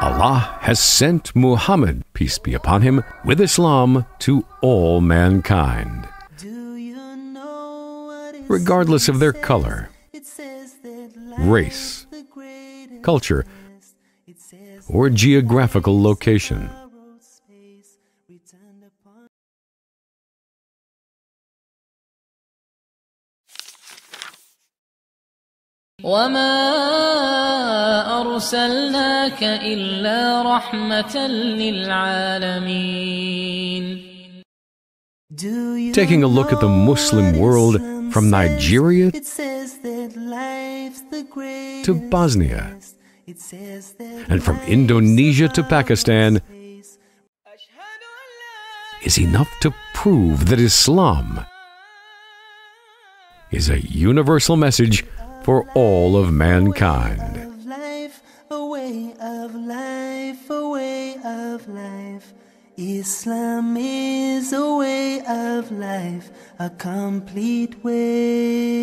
Allah has sent Muhammad, peace be upon him, with Islam to all mankind. Regardless of their color, race, culture, or geographical location. وما أرسلناك إلا رحمة للعالمين Taking a look at the Muslim world from Nigeria to Bosnia and from Indonesia to Pakistan is enough to prove that Islam is a universal message for all of mankind. Islam is a way of life, a complete way.